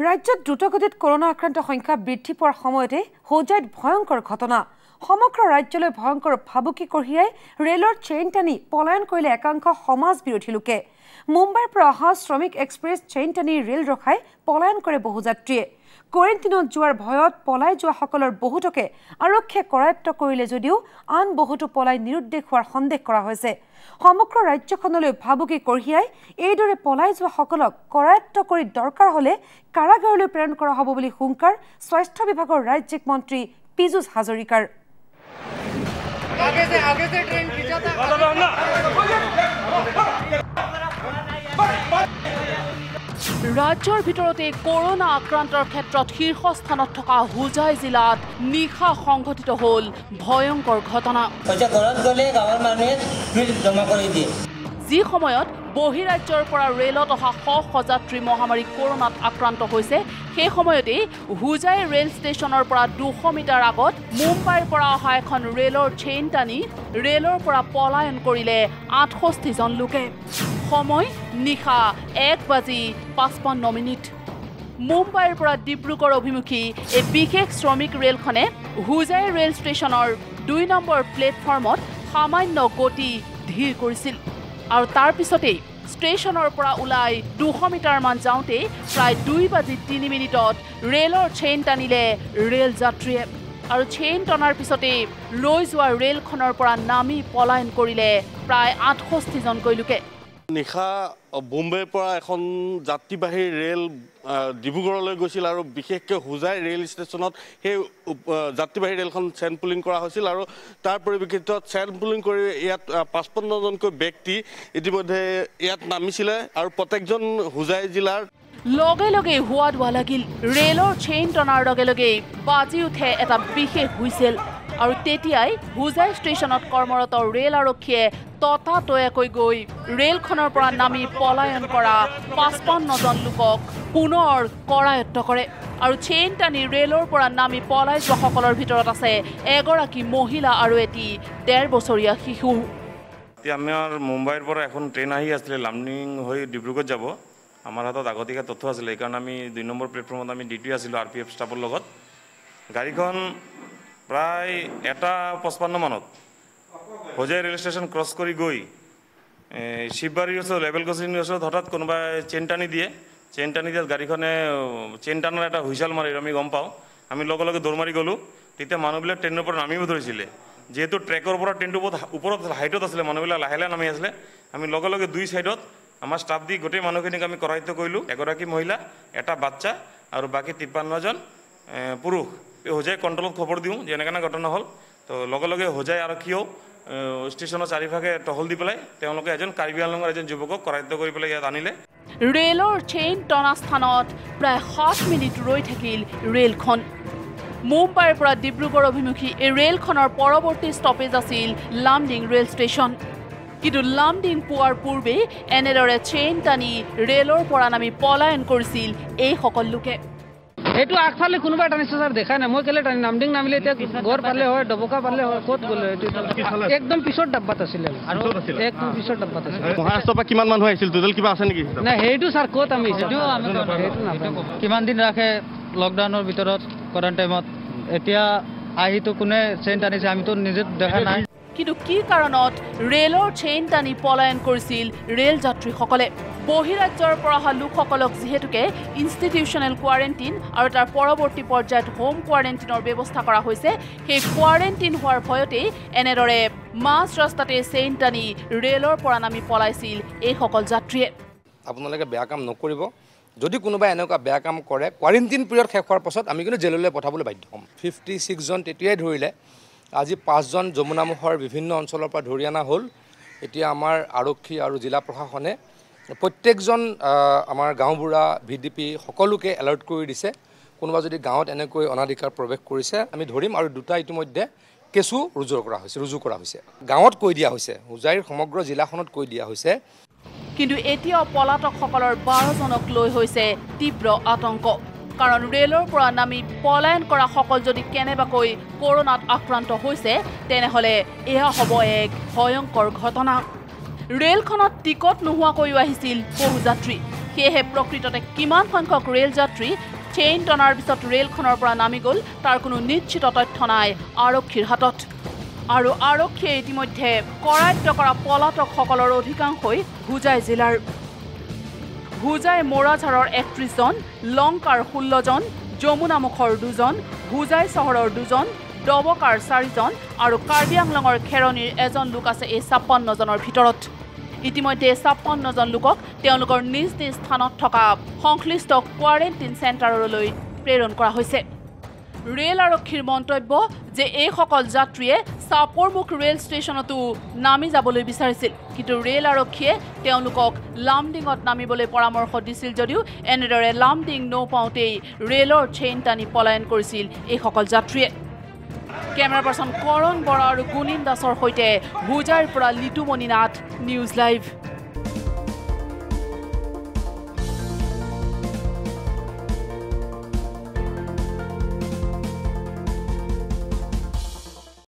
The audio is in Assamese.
ৰাজ্যত দ্ৰুতগতিত কৰোণা আক্ৰান্ত সংখ্যা বৃদ্ধি পোৱাৰ সময়তে হোজাইত ভয়ংকৰ ঘটনা। সমগ্ৰ ৰাজ্যলৈ ভয়ংকৰ ভাবুকি কঢ়িয়াই ৰেলৰ চেইন টানি পলায়ন কৰিলে একাংশ সমাজ বিৰোধী লোকে। মুম্বাইৰ পৰা অহা শ্ৰমিক এক্সপ্ৰেছ চেইন টানি ৰেল ৰখাই পলায়ন কৰে বহু যাত্ৰীয়ে। কোৱাৰেণ্টিনত যোৱাৰ ভয়ত পলাই যোৱাসকলৰ বহুতকে আৰক্ষীয়ে কৰায়ত্ব কৰিলে যদিও আন বহুতো পলাই নিৰুদ্দেশ হোৱাৰ সন্দেহ কৰা হৈছে। সমগ্ৰ ৰাজ্যখনলৈ ভাবুকি কঢ়িয়াই এইদৰে পলাই যোৱাসকলক কৰায়ত্ব কৰি দৰকাৰ হ'লে কাৰাগাৰলৈ প্ৰেৰণ কৰা হ'ব বুলি হুংকাৰ স্বাস্থ্য বিভাগৰ ৰাজ্যিক মন্ত্ৰী পীযুষ হাজৰিকাৰ। ৰাজ্যৰ ভিতৰতে কৰোণা আক্ৰান্তৰ ক্ষেত্ৰত শীৰ্ষস্থানত থকা হোজাই জিলাত নিশা সংঘটিত হ'ল ভয়ংকৰ ঘটনা। পইচা ঘৰত গ'লে গাঁৱৰ মানুহে বিল জমা কৰি দিয়ে। যি সময়ত বহিৰাজ্যৰ পৰা ৰেলত অহা শ শ যাত্ৰী মহামাৰী কৰোণাত আক্ৰান্ত হৈছে সেই সময়তেই হোজাই ৰেল ষ্টেচনৰ পৰা দুশ মিটাৰ আগত মুম্বাইৰ পৰা অহা এখন ৰেলৰ চেইন টানি ৰেলৰ পৰা পলায়ন কৰিলে আঠষষ্ঠিজন লোকে। সময় নিশা এক বাজি পাঁচপন্ন মিনিট। মুম্বাইৰ পৰা ডিব্ৰুগড় অভিমুখী এই বিশেষ শ্ৰমিক ৰেলখনে হোজাই ৰেল ষ্টেচনৰ দুই নম্বৰ প্লেটফৰ্মত সামান্য গতি ধীৰ কৰিছিল আৰু তাৰ পিছতেই ষ্টেচনৰ পৰা ওলাই দুশ মিটাৰমান যাওঁতেই প্ৰায় দুই বাজি তিনি মিনিটত ৰেলৰ চেইন টানিলে ৰেল যাত্ৰীয়ে আৰু চেইন টনাৰ পিছতেই ৰৈ যোৱা ৰেলখনৰ পৰা নামি পলায়ন কৰিলে প্ৰায় আঠষষ্ঠিজনকৈ লোকে। নিশা বোম্বেৰ পৰা এখন যাত্ৰীবাহী ৰেল ডিব্ৰুগড়লৈ গৈছিল আৰু বিশেষকৈ হোজাই ৰেল ষ্টেচনত সেই যাত্ৰীবাহী ৰেলখন চেম্পুলিং কৰা হৈছিল আৰু তাৰ পৰিপ্ৰেক্ষিতত চেম্পুলিং কৰি ইয়াত পাঁচপন্নজনকৈ ব্যক্তি ইতিমধ্যে ইয়াত নামিছিলে আৰু প্ৰত্যেকজন হোজাই জিলাৰ লগে লগে হোৱা দোৱা লাগিল। ৰেলৰ চেইন টনাৰ লগে লগেই বাজি উঠে এটা বিশেষ হুইছেল আৰু তেতিয়াই হোজাই ষ্টেচনত কৰ্মৰত ৰেল আৰক্ষীয়ে ততাতৈয়াকৈ গৈ ৰেলখনৰ পৰা নামি পলায়ন কৰা পাঁচপন্নজন লোকক পুনৰ কৰায়ত্ব কৰে। আৰু চেইন টানি ৰেলৰ পৰা নামি পলাই যোৱাসকলৰ ভিতৰত আছে এগৰাকী মহিলা আৰু এটি ডেৰ বছৰীয়া শিশু। এতিয়া আমাৰ মুম্বাইৰ পৰা এখন ট্ৰেইন আহি আছিলে লামডিং হৈ ডিব্ৰুগড় যাব। আমাৰ হাতত আগতীয়াকৈ তথ্য আছিলে সেইকাৰণে আমি দুই নম্বৰ প্লেটফৰ্মত আমি ডিউটি আছিলোঁ আৰ পি এফ ষ্টাফৰ লগত। গাড়ীখন প্ৰায় এটা পঁচপন্ন মানত হোজাই ৰেল ষ্টেচন ক্ৰছ কৰি গৈ শিৱবাৰীৰ ওচৰত লেভেল ক্ৰছিংৰ ওচৰত হঠাৎ কোনোবাই চেইন টানি দিয়ে। চেইন টানি দিয়াত গাড়ীখনে চেইন টানাৰ এটা হুইচাল মাৰি আমি গম পাওঁ। আমি লগে লগে দৌৰ মাৰি গ'লোঁ। তেতিয়া মানুহবিলাক ট্ৰেইনৰ পৰা নামিব ধৰিছিলে। যিহেতু ট্ৰেকৰ পৰা ট্ৰেইনটো বহুত ওপৰত হাইটত আছিলে মানুহবিলাক লাহে লাহে নামি আছিলে। আমি লগে লগে দুই ছাইডত আমাৰ ষ্টাফ দি গোটেই মানুহখিনিক আমি কৰায়ত্ব কৰিলোঁ। এগৰাকী মহিলা এটা বাচ্চা আৰু বাকী তিপ্পান্নজন পুৰুষ। হোজাই কণ্ট্ৰলত খবৰ দিওঁ যে এনেকুৱা ঘটনা হ'ল। তো লগে লগে হোজাই আৰক্ষীয়েও ষ্টেচনৰ চাৰিভাগে টহল দি পেলাই তেওঁলোকে এজন কাৰ্বি আংলঙৰ এজন যুৱকক কৰায়ত্ব কৰি পেলাই ইয়াত আনিলে। ৰেলৰ চেইন টনা স্থানত প্ৰায় সাত মিনিট ৰৈ থাকিল ৰেলখন। মুম্বাইৰ পৰা ডিব্ৰুগড় অভিমুখী এই ৰেলখনৰ পৰৱৰ্তী ষ্টপেজ আছিল লামডিং ৰেল ষ্টেচন কিন্তু লামডিং পোৱাৰ পূৰ্বেই এনেদৰে চেইন টানি ৰেলৰ পৰা নামি পলায়ন কৰিছিল এইসকল লোকে। এইটো আগফালে কোনোবা টানিছে ছাৰ দেখাই নাই। মই কেলে টানি নামডিং নামিলে এতিয়া গড় পালে হয় ডবকা পালে হয় ক'ত গ'লে একদম পিছৰ ডাব্বাত আছিলে। একদম পিছৰ ডাব্বাত আছিলে। মহাৰাষ্ট্ৰৰ পৰা কিমান মানুহ আহিছিল? টোটেল কিবা আছে নেকি? নাই সেইটো ছাৰ ক'ত আমি কিমান দিন ৰাখে লকডাউনৰ ভিতৰত কোৱাৰেণ্টাইনত এতিয়া আহিতো কোনে চেইন টানিছে? আমিতো নিজে দেখা নাই। কিন্তু কি কাৰণত ৰেলৰ চেইন টানি পলায়ন কৰিছিল ৰেল যাত্ৰীসকলে? বহিৰাজ্যৰ পৰা অহা লোকসকলক যিহেতুকে ইনষ্টিটিউচনেল কোৱাৰেণ্টিন আৰু তাৰ পৰৱৰ্তী পৰ্যায়ত হোম কোৱাৰেণ্টিনৰ ব্যৱস্থা কৰা হৈছে সেই কোৱাৰেণ্টিন হোৱাৰ ভয়তেই এনেদৰে মাজ ৰাস্তাতে চেইন টানি ৰেলৰ পৰা নামি পলাইছিল এইসকল যাত্ৰীয়ে। আপোনালোকে বেয়া কাম নকৰিব। যদি কোনোবাই এনেকুৱা বেয়া কাম কৰে কোৱাৰেণ্টিন পিৰিয়ড শেষ হোৱাৰ পাছত আমি কিন্তু জেললৈ পঠাবলৈ বাধ্য হ'ম। ফিফটি ছিক্সজন তেতিয়াই ধৰিলে। আজি পাঁচজন যমুনামুখৰ বিভিন্ন অঞ্চলৰ পৰা ধৰি অনা হ'ল। এতিয়া আমাৰ আৰক্ষী আৰু জিলা প্ৰশাসনে প্ৰত্যেকজন আমাৰ গাঁওবুঢ়া ভি ডি পি সকলোকে এলাৰ্ট কৰি দিছে। কোনোবা যদি গাঁৱত এনেকৈ অনাধিকাৰ প্ৰৱেশ কৰিছে আমি ধৰিম আৰু দুটা ইতিমধ্যে কেছো ৰুজু কৰা হৈছে ৰুজু কৰা হৈছে। গাঁৱত কৈ দিয়া হৈছে হোজাইৰ সমগ্ৰ জিলাখনত কৈ দিয়া হৈছে। কিন্তু এতিয়াও পলাতকসকলৰ বাৰজনক লৈ হৈছে তীব্ৰ আতংক। কাৰণ ৰেলৰ পৰা নামি পলায়ন কৰা সকল যদি কেনেবাকৈ কৰোণাত আক্ৰান্ত হৈছে তেনেহ'লে এয়া হ'ব এক ভয়ংকৰ ঘটনা। ৰেলখনত টিকট নোহোৱাকৈও আহিছিল বহু যাত্ৰী। সেয়েহে প্ৰকৃততে কিমান সংখ্যক ৰেল যাত্ৰী চেইন টনাৰ পিছত ৰেলখনৰ পৰা নামি গ'ল তাৰ কোনো নিশ্চিত তথ্য নাই আৰক্ষীৰ হাতত। আৰু আৰক্ষীয়ে ইতিমধ্যে কৰায়ত্ব কৰা পলাতকসকলৰ অধিকাংশই হোজাই জিলাৰ। হোজাই মৰাঝাৰৰ একত্ৰিছজন লংকাৰ ষোল্লজন যমুনামুখৰ দুজন হোজাই চহৰৰ দুজন ডবকাৰ চাৰিজন আৰু কাৰ্বি আংলঙৰ খেৰণিৰ এজন লোক আছে এই ছাপন্নজনৰ ভিতৰত। ইতিমধ্যে ছাপন্নজন লোকক তেওঁলোকৰ নিজ নিজ স্থানত থকা সংশ্লিষ্ট কোৱাৰেণ্টিন চেণ্টাৰলৈ প্ৰেৰণ কৰা হৈছে। ৰেল আৰক্ষীৰ মন্তব্য যে এইসকল যাত্ৰীয়ে চাপৰমুখ ৰেল ষ্টেচনতো নামি যাবলৈ বিচাৰিছিল কিন্তু ৰেল আৰক্ষীয়ে তেওঁলোকক লামডিঙত নামিবলৈ পৰামৰ্শ দিছিল যদিও এনেদৰে লামডিং নৌপাওঁতেই ৰেলৰ চেইন টানি পলায়ন কৰিছিল এইসকল যাত্ৰীয়ে। কেমেৰা পাৰ্চন কৰণ বৰা আৰু গুণীন দাসৰ সৈতে হোজাইৰ পৰা লিটুমণি নাথ নিউজ লাইভ।